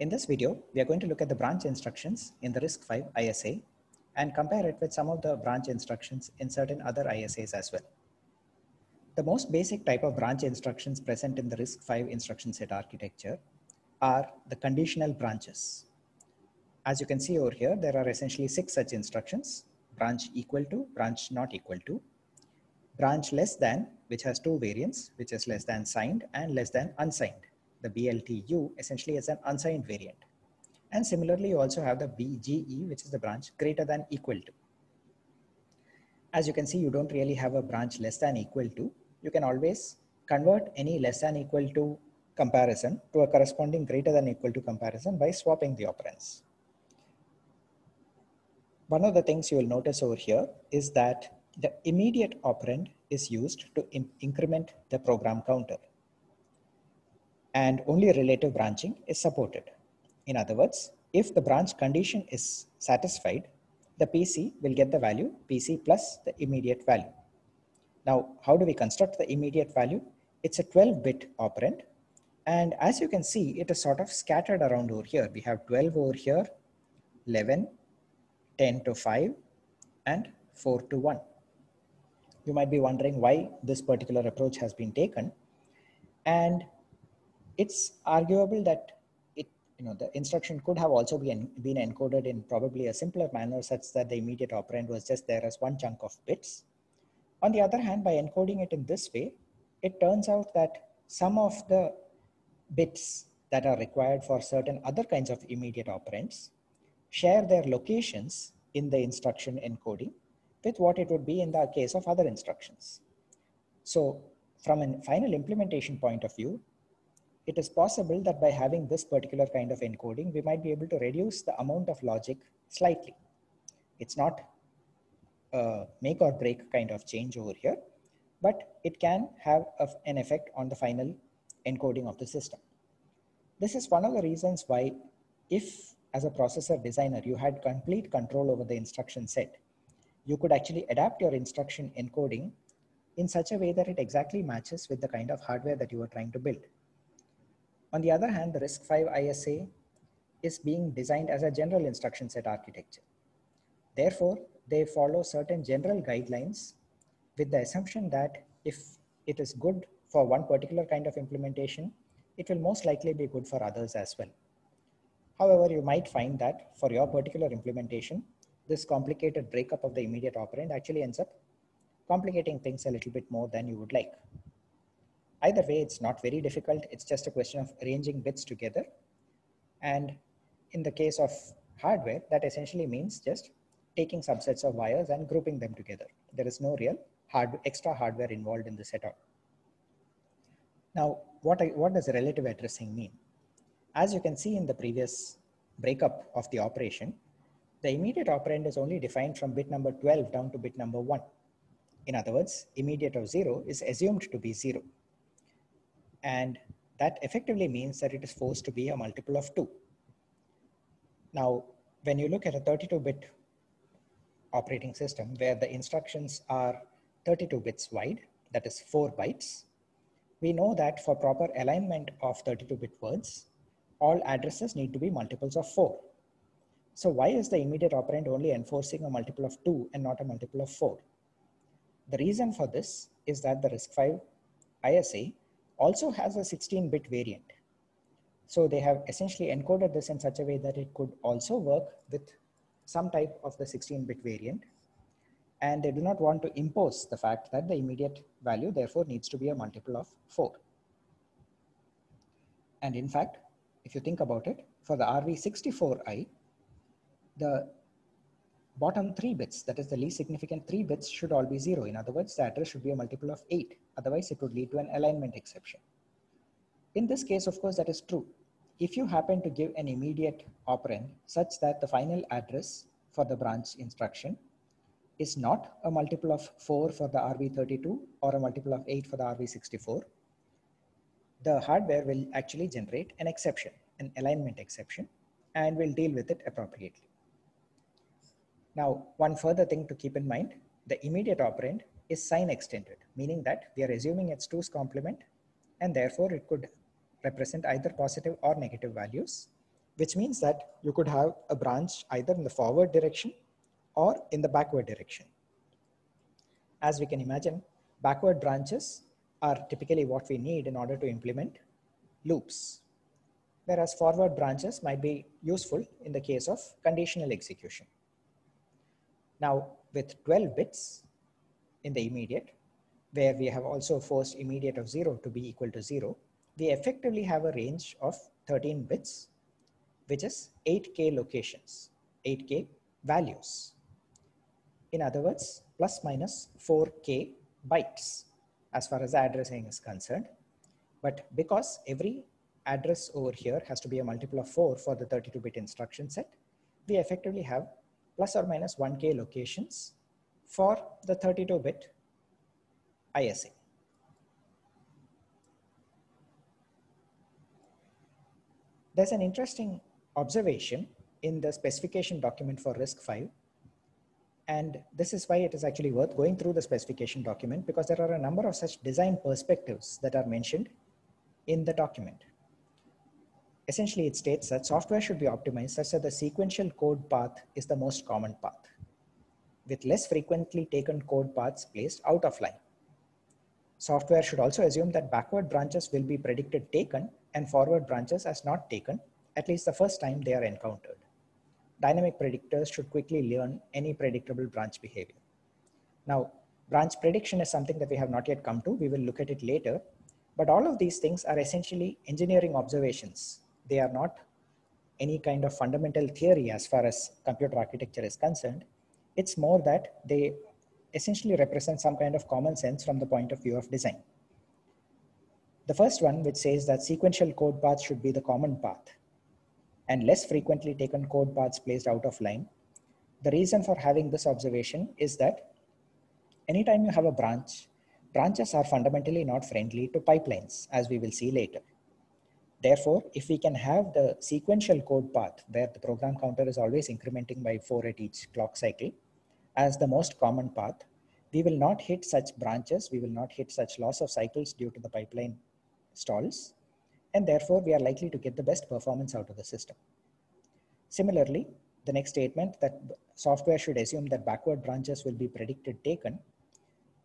In this video, we are going to look at the branch instructions in the RISC-V ISA and compare it with some of the branch instructions in certain other ISAs as well. The most basic type of branch instructions present in the RISC-V instruction set architecture are the conditional branches. As you can see over here, there are essentially six such instructions, branch equal to, branch not equal to, branch less than, which has two variants, which is less than signed and less than unsigned. The BLTU essentially is an unsigned variant. And similarly, you also have the BGE, which is the branch greater than equal to. As you can see, you don't really have a branch less than equal to. You can always convert any less than equal to comparison to a corresponding greater than equal to comparison by swapping the operands. One of the things you will notice over here is that the immediate operand is used to increment the program counter and only relative branching is supported. In other words, if the branch condition is satisfied, the PC will get the value PC plus the immediate value. Now, how do we construct the immediate value? It's a 12-bit operand. And as you can see, it is sort of scattered around over here. We have 12 over here, 11, 10 to 5, and 4 to 1. You might be wondering why this particular approach has been taken. And it's arguable that it, you know, the instruction could have also been, been encoded in probably a simpler manner such that the immediate operand was just there as one chunk of bits. On the other hand, by encoding it in this way, it turns out that some of the bits that are required for certain other kinds of immediate operands share their locations in the instruction encoding with what it would be in the case of other instructions. So from a final implementation point of view, it is possible that by having this particular kind of encoding, we might be able to reduce the amount of logic slightly. It's not a make or break kind of change over here, but it can have a, an effect on the final encoding of the system. This is one of the reasons why if as a processor designer, you had complete control over the instruction set, you could actually adapt your instruction encoding in such a way that it exactly matches with the kind of hardware that you are trying to build. On the other hand, the RISC-V ISA is being designed as a general instruction set architecture. Therefore, they follow certain general guidelines with the assumption that if it is good for one particular kind of implementation, it will most likely be good for others as well. However, you might find that for your particular implementation, this complicated breakup of the immediate operand actually ends up complicating things a little bit more than you would like. Either way, it's not very difficult. It's just a question of arranging bits together. And in the case of hardware, that essentially means just taking subsets of wires and grouping them together. There is no real hard, extra hardware involved in the setup. Now, what, what does relative addressing mean? As you can see in the previous breakup of the operation, the immediate operand is only defined from bit number 12 down to bit number 1. In other words, immediate of 0 is assumed to be 0. And that effectively means that it is forced to be a multiple of 2. Now, when you look at a 32-bit operating system where the instructions are 32 bits wide, that is 4 bytes, we know that for proper alignment of 32-bit words, all addresses need to be multiples of 4. So why is the immediate operand only enforcing a multiple of 2 and not a multiple of 4? The reason for this is that the RISC-V ISA also has a 16-bit variant. So they have essentially encoded this in such a way that it could also work with some type of the 16-bit variant. And they do not want to impose the fact that the immediate value therefore needs to be a multiple of 4. And in fact, if you think about it, for the RV64I, the bottom three bits, that is the least significant three bits should all be zero. In other words, the address should be a multiple of eight. Otherwise, it would lead to an alignment exception. In this case, of course, that is true. If you happen to give an immediate operand such that the final address for the branch instruction is not a multiple of four for the RV32 or a multiple of eight for the RV64, the hardware will actually generate an exception, an alignment exception, and will deal with it appropriately. Now, one further thing to keep in mind, the immediate operand is sign extended, meaning that we are assuming it's 2's complement, and therefore it could represent either positive or negative values, which means that you could have a branch either in the forward direction or in the backward direction. As we can imagine, backward branches are typically what we need in order to implement loops, whereas forward branches might be useful in the case of conditional execution. Now, with 12 bits in the immediate, where we have also forced immediate of 0 to be equal to 0, we effectively have a range of 13 bits, which is 8k locations, 8k values. In other words, plus minus 4k bytes as far as addressing is concerned. But because every address over here has to be a multiple of 4 for the 32-bit instruction set, we effectively have plus or minus 1k locations for the 32-bit ISA. There's an interesting observation in the specification document for RISC-V and this is why it is actually worth going through the specification document because there are a number of such design perspectives that are mentioned in the document. Essentially, it states that software should be optimized such that the sequential code path is the most common path, with less frequently taken code paths placed out of line. Software should also assume that backward branches will be predicted taken and forward branches as not taken, at least the first time they are encountered dynamic predictors should quickly learn any predictable branch behavior. Now, branch prediction is something that we have not yet come to. We will look at it later. But all of these things are essentially engineering observations. They are not any kind of fundamental theory as far as computer architecture is concerned. It's more that they essentially represent some kind of common sense from the point of view of design. The first one, which says that sequential code path should be the common path and less frequently taken code paths placed out of line. The reason for having this observation is that anytime you have a branch, branches are fundamentally not friendly to pipelines, as we will see later. Therefore, if we can have the sequential code path where the program counter is always incrementing by four at each clock cycle as the most common path, we will not hit such branches, we will not hit such loss of cycles due to the pipeline stalls and therefore we are likely to get the best performance out of the system. Similarly, the next statement that software should assume that backward branches will be predicted taken.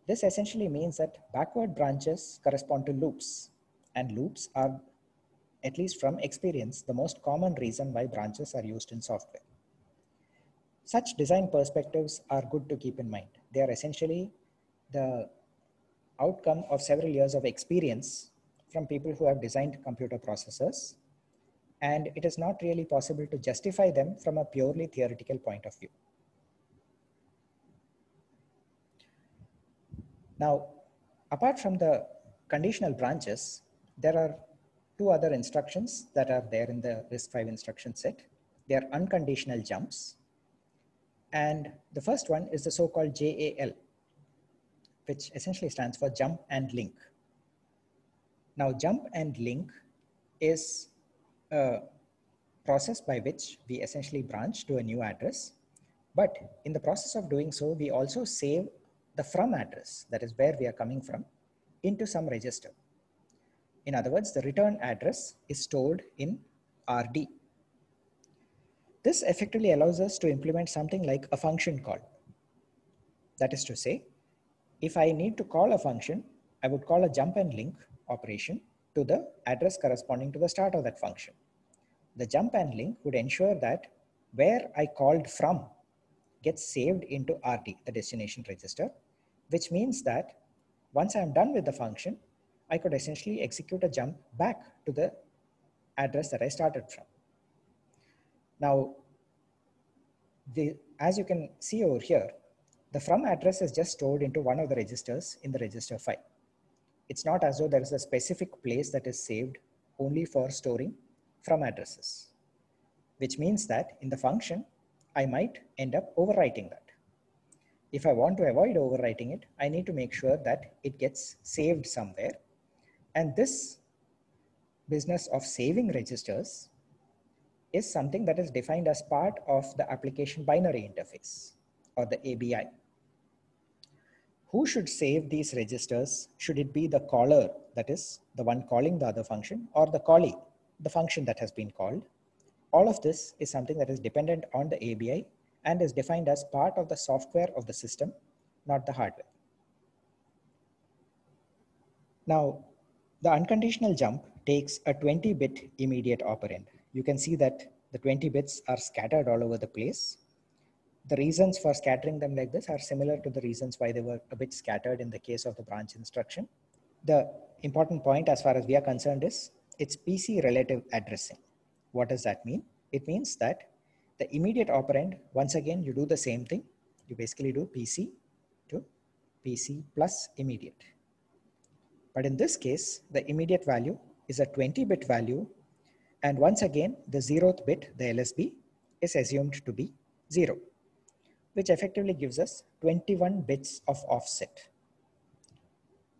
This essentially means that backward branches correspond to loops and loops are, at least from experience, the most common reason why branches are used in software. Such design perspectives are good to keep in mind. They are essentially the outcome of several years of experience from people who have designed computer processors. And it is not really possible to justify them from a purely theoretical point of view. Now, apart from the conditional branches, there are two other instructions that are there in the RISC-V instruction set. They are unconditional jumps. And the first one is the so-called JAL, which essentially stands for jump and link. Now jump and link is a process by which we essentially branch to a new address. But in the process of doing so, we also save the from address, that is where we are coming from, into some register. In other words, the return address is stored in RD. This effectively allows us to implement something like a function call. That is to say, if I need to call a function, I would call a jump and link operation to the address corresponding to the start of that function. The jump and link would ensure that where I called from gets saved into RD, the destination register, which means that once I'm done with the function, I could essentially execute a jump back to the address that I started from. Now, the, as you can see over here, the from address is just stored into one of the registers in the register file it's not as though there is a specific place that is saved only for storing from addresses, which means that in the function, I might end up overwriting that. If I want to avoid overwriting it, I need to make sure that it gets saved somewhere. And this business of saving registers is something that is defined as part of the application binary interface or the ABI who should save these registers? Should it be the caller, that is the one calling the other function, or the callee, the function that has been called? All of this is something that is dependent on the ABI and is defined as part of the software of the system, not the hardware. Now, the unconditional jump takes a 20 bit immediate operand. You can see that the 20 bits are scattered all over the place. The reasons for scattering them like this are similar to the reasons why they were a bit scattered in the case of the branch instruction. The important point as far as we are concerned is it's PC relative addressing. What does that mean? It means that the immediate operand, once again, you do the same thing. You basically do PC to PC plus immediate. But in this case, the immediate value is a 20 bit value. And once again, the zeroth bit, the LSB, is assumed to be zero which effectively gives us 21 bits of offset,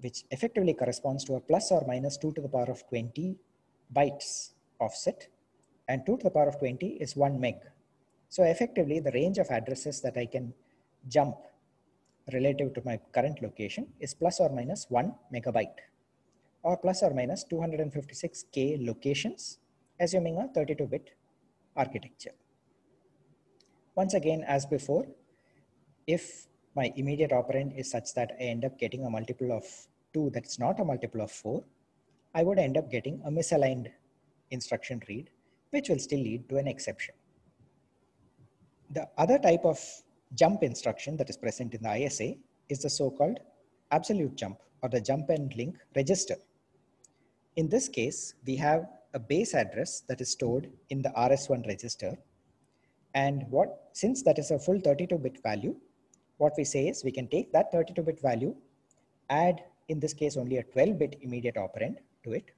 which effectively corresponds to a plus or minus 2 to the power of 20 bytes offset, and 2 to the power of 20 is 1 meg. So effectively, the range of addresses that I can jump relative to my current location is plus or minus 1 megabyte, or plus or minus 256k locations, assuming a 32-bit architecture. Once again, as before, if my immediate operand is such that I end up getting a multiple of 2 that's not a multiple of 4, I would end up getting a misaligned instruction read, which will still lead to an exception. The other type of jump instruction that is present in the ISA is the so-called absolute jump or the jump and link register. In this case, we have a base address that is stored in the RS1 register. And what, since that is a full 32 bit value, what we say is we can take that 32-bit value, add in this case only a 12-bit immediate operand to it,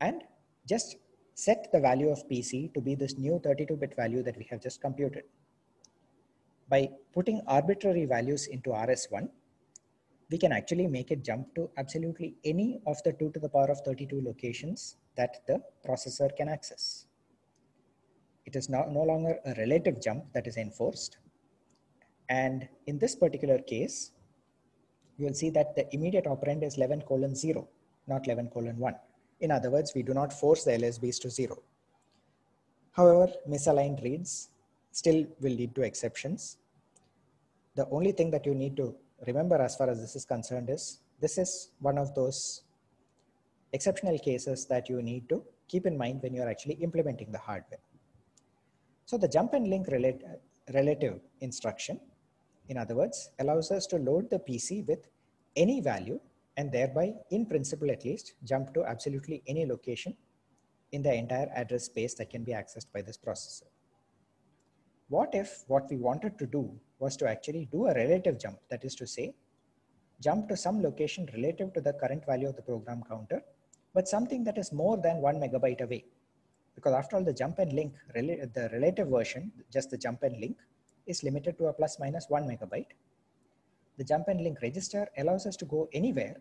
and just set the value of PC to be this new 32-bit value that we have just computed. By putting arbitrary values into RS1, we can actually make it jump to absolutely any of the 2 to the power of 32 locations that the processor can access. It is now no longer a relative jump that is enforced, and in this particular case, you will see that the immediate operand is 11 colon 0, not 11 colon 1. In other words, we do not force the LSBs to 0. However, misaligned reads still will lead to exceptions. The only thing that you need to remember as far as this is concerned is this is one of those exceptional cases that you need to keep in mind when you're actually implementing the hardware. So the jump and link relative instruction in other words, allows us to load the PC with any value and thereby, in principle at least, jump to absolutely any location in the entire address space that can be accessed by this processor. What if what we wanted to do was to actually do a relative jump, that is to say, jump to some location relative to the current value of the program counter, but something that is more than one megabyte away. Because after all, the jump and link, the relative version, just the jump and link, is limited to a plus minus one megabyte. The jump and link register allows us to go anywhere,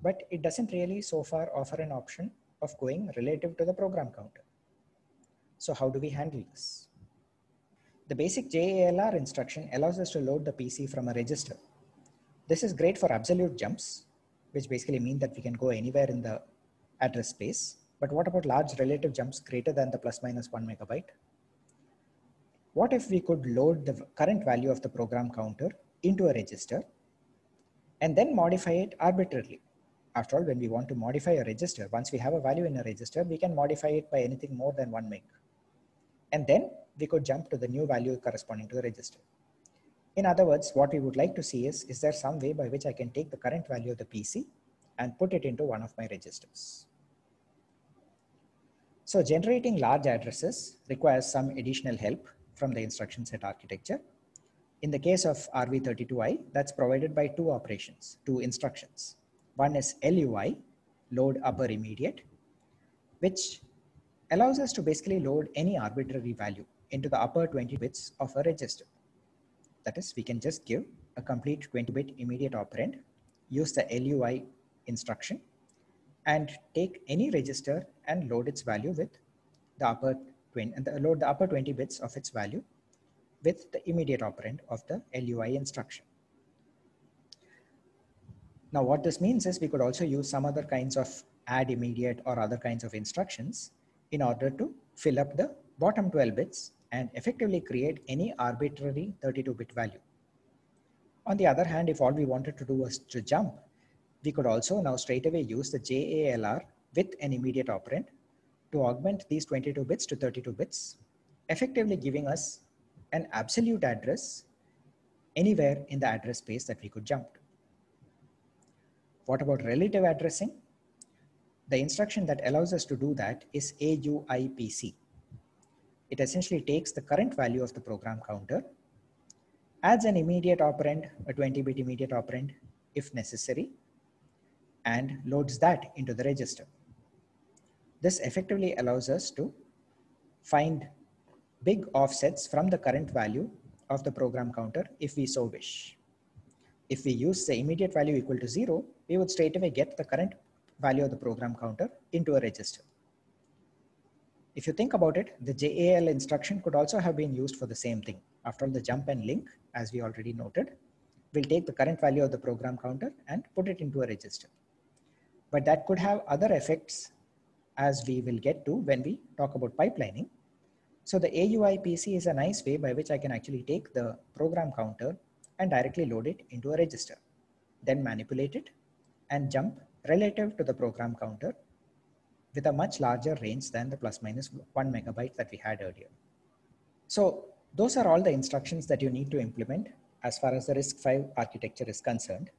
but it doesn't really so far offer an option of going relative to the program counter. So how do we handle this? The basic JALR instruction allows us to load the PC from a register. This is great for absolute jumps, which basically mean that we can go anywhere in the address space. But what about large relative jumps greater than the plus minus one megabyte? What if we could load the current value of the program counter into a register and then modify it arbitrarily? After all, when we want to modify a register, once we have a value in a register, we can modify it by anything more than one meg. And then we could jump to the new value corresponding to the register. In other words, what we would like to see is, is there some way by which I can take the current value of the PC and put it into one of my registers? So generating large addresses requires some additional help from the instruction set architecture. In the case of RV32i, that's provided by two operations, two instructions. One is LUI, load upper immediate, which allows us to basically load any arbitrary value into the upper 20 bits of a register. That is, we can just give a complete 20 bit immediate operand, use the LUI instruction, and take any register and load its value with the upper 20 and the, load the upper 20 bits of its value with the immediate operand of the LUI instruction. Now what this means is we could also use some other kinds of add immediate or other kinds of instructions in order to fill up the bottom 12 bits and effectively create any arbitrary 32-bit value. On the other hand, if all we wanted to do was to jump, we could also now straight away use the JALR with an immediate operand to augment these 22 bits to 32 bits, effectively giving us an absolute address anywhere in the address space that we could jump to. What about relative addressing? The instruction that allows us to do that is AUIPC. It essentially takes the current value of the program counter, adds an immediate operand, a 20-bit immediate operand if necessary, and loads that into the register. This effectively allows us to find big offsets from the current value of the program counter if we so wish. If we use the immediate value equal to zero, we would straight away get the current value of the program counter into a register. If you think about it, the JAL instruction could also have been used for the same thing. After all, the jump and link, as we already noted, will take the current value of the program counter and put it into a register. But that could have other effects as we will get to when we talk about pipelining. So the AUIPC is a nice way by which I can actually take the program counter and directly load it into a register, then manipulate it and jump relative to the program counter with a much larger range than the plus minus one megabyte that we had earlier. So those are all the instructions that you need to implement as far as the RISC-V architecture is concerned.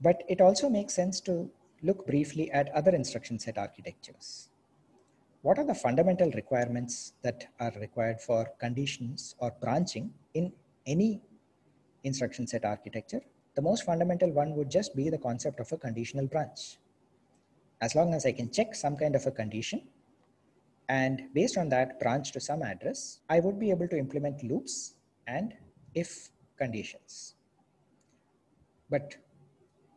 But it also makes sense to look briefly at other instruction set architectures. What are the fundamental requirements that are required for conditions or branching in any instruction set architecture? The most fundamental one would just be the concept of a conditional branch. As long as I can check some kind of a condition and based on that branch to some address, I would be able to implement loops and if conditions. But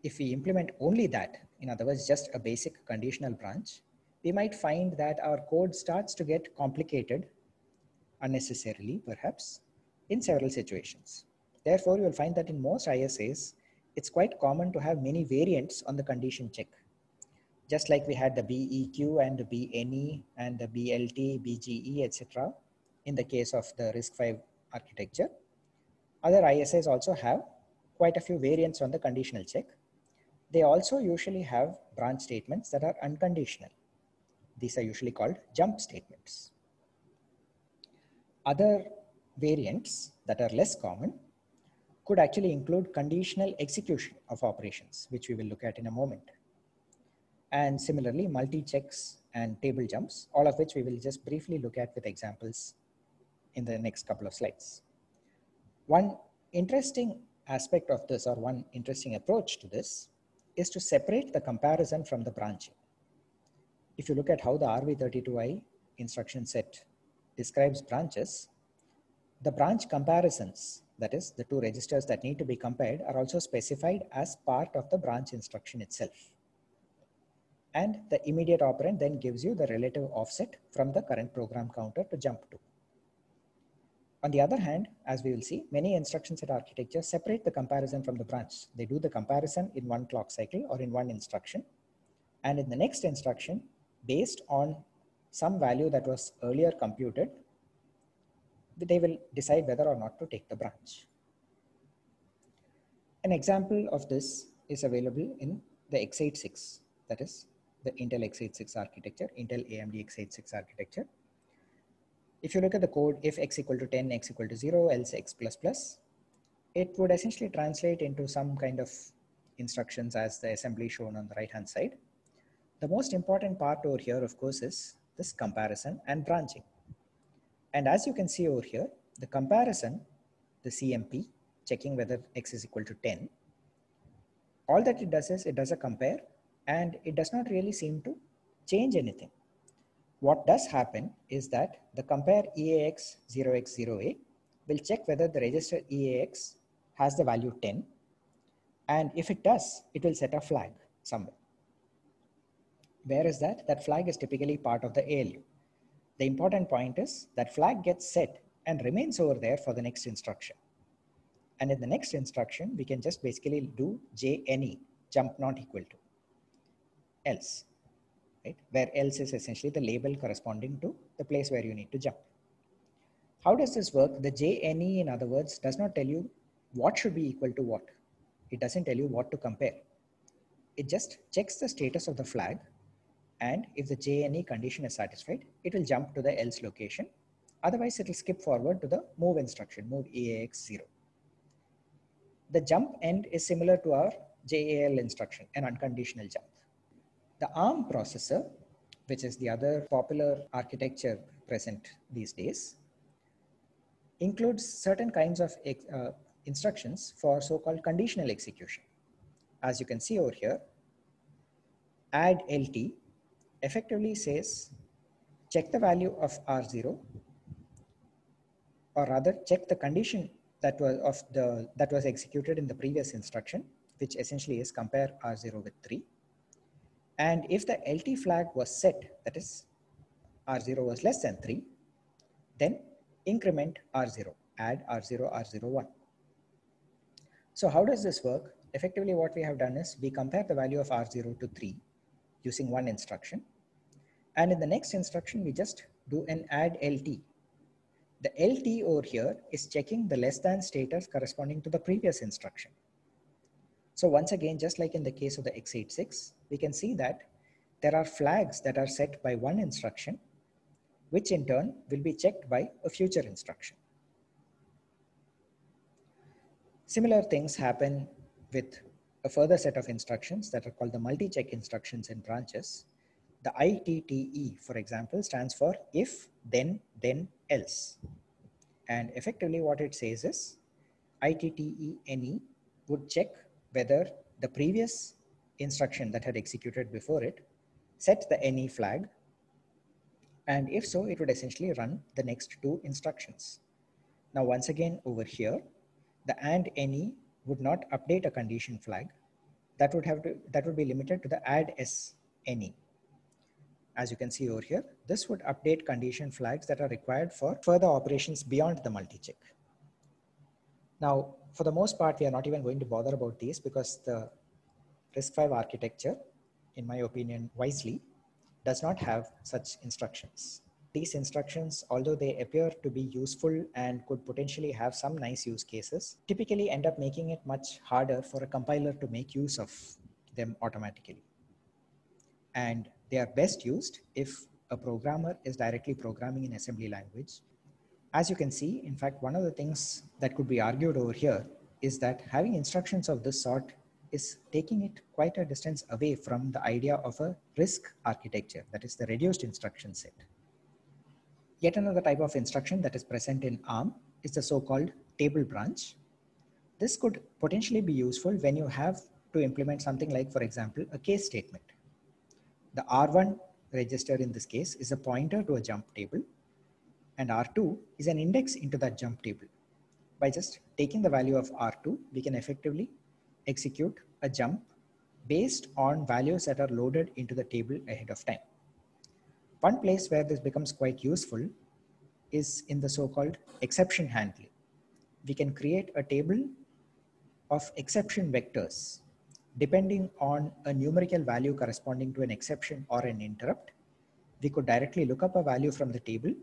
if we implement only that, in other words, just a basic conditional branch, we might find that our code starts to get complicated unnecessarily, perhaps, in several situations. Therefore, you will find that in most ISAs, it's quite common to have many variants on the condition check. Just like we had the BEQ and the BNE and the BLT, BGE, etc. in the case of the RISC-V architecture. Other ISAs also have quite a few variants on the conditional check. They also usually have branch statements that are unconditional. These are usually called jump statements. Other variants that are less common could actually include conditional execution of operations, which we will look at in a moment. And similarly, multi-checks and table jumps, all of which we will just briefly look at with examples in the next couple of slides. One interesting aspect of this or one interesting approach to this is to separate the comparison from the branching. If you look at how the RV32i instruction set describes branches, the branch comparisons, that is the two registers that need to be compared are also specified as part of the branch instruction itself. And the immediate operand then gives you the relative offset from the current program counter to jump to. On the other hand, as we will see, many instruction set architectures separate the comparison from the branch. They do the comparison in one clock cycle or in one instruction. And in the next instruction, based on some value that was earlier computed, they will decide whether or not to take the branch. An example of this is available in the x86, that is the Intel x86 architecture, Intel AMD x86 architecture. If you look at the code, if x equal to 10, x equal to 0, else x plus plus, it would essentially translate into some kind of instructions as the assembly shown on the right hand side. The most important part over here, of course, is this comparison and branching. And as you can see over here, the comparison, the CMP, checking whether x is equal to 10, all that it does is it does a compare and it does not really seem to change anything. What does happen is that the compare EAX 0x0A will check whether the register EAX has the value 10. And if it does, it will set a flag somewhere. Where is that? That flag is typically part of the ALU. The important point is that flag gets set and remains over there for the next instruction. And in the next instruction, we can just basically do JNE, jump not equal to, else. right? Where else is essentially the label corresponding to the place where you need to jump. How does this work? The JNE, in other words, does not tell you what should be equal to what. It doesn't tell you what to compare. It just checks the status of the flag. And if the JNE condition is satisfied, it will jump to the else location. Otherwise, it will skip forward to the move instruction, move EAX 0. The jump end is similar to our JAL instruction, an unconditional jump. The ARM processor, which is the other popular architecture present these days, includes certain kinds of uh, instructions for so-called conditional execution. As you can see over here, add LT effectively says check the value of R0 or rather check the condition that was of the that was executed in the previous instruction, which essentially is compare R0 with 3 and if the LT flag was set, that is R0 was less than 3, then increment R0, add R0, R01. So how does this work? Effectively what we have done is we compare the value of R0 to 3 using one instruction. And in the next instruction, we just do an add LT. The LT over here is checking the less than status corresponding to the previous instruction. So once again, just like in the case of the x86, we can see that there are flags that are set by one instruction, which in turn will be checked by a future instruction. Similar things happen with a further set of instructions that are called the multi-check instructions in branches. The ITTE, for example, stands for if, then, then, else. And effectively what it says is ITTE NE would check whether the previous instruction that had executed before it set the NE flag. And if so, it would essentially run the next two instructions. Now, once again, over here, the and NE would not update a condition flag. That would have to, that would be limited to the add s NE. As you can see over here, this would update condition flags that are required for further operations beyond the multi-check. Now, for the most part, we are not even going to bother about these because the RISC-V architecture, in my opinion, wisely, does not have such instructions. These instructions, although they appear to be useful and could potentially have some nice use cases, typically end up making it much harder for a compiler to make use of them automatically. And they are best used if a programmer is directly programming in assembly language as you can see, in fact, one of the things that could be argued over here is that having instructions of this sort is taking it quite a distance away from the idea of a RISC architecture, that is the reduced instruction set. Yet another type of instruction that is present in ARM is the so-called table branch. This could potentially be useful when you have to implement something like, for example, a case statement. The R1 register in this case is a pointer to a jump table and R2 is an index into that jump table. By just taking the value of R2, we can effectively execute a jump based on values that are loaded into the table ahead of time. One place where this becomes quite useful is in the so-called exception handling. We can create a table of exception vectors depending on a numerical value corresponding to an exception or an interrupt. We could directly look up a value from the table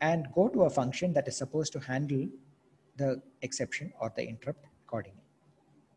and go to a function that is supposed to handle the exception or the interrupt accordingly.